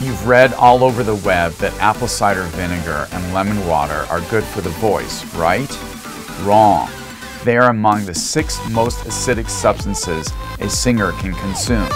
You've read all over the web that apple cider vinegar and lemon water are good for the voice, right? Wrong. They are among the six most acidic substances a singer can consume.